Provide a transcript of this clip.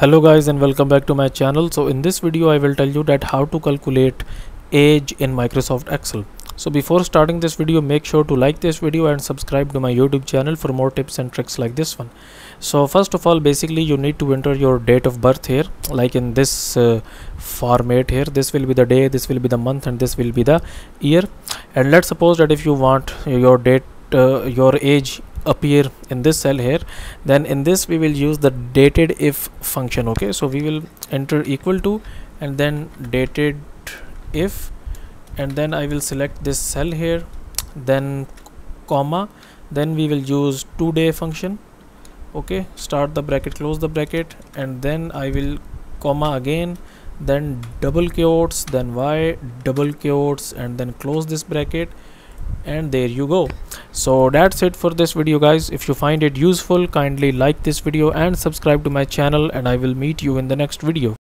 hello guys and welcome back to my channel. So in this video i will tell you that how to calculate age in microsoft excel. So before starting this video make sure to like this video and subscribe to my youtube channel for more tips and tricks like this one. So first of all basically you need to enter your date of birth here like in this uh, format here. This will be the day this will be the month and this will be the year. And let's suppose that if you want your date uh, your age appear in this cell here then in this we will use the DATEDIF function okay? So we will enter equal to and then dated if and then I will select this cell here then comma then we will use today function okay? Start the bracket close the bracket and then I will comma again then double quotes then y double quotes and then close this bracket and there you go. So that's it for this video guys. If you find it useful kindly like this video and subscribe to my channel and i will meet you in the next video